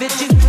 that you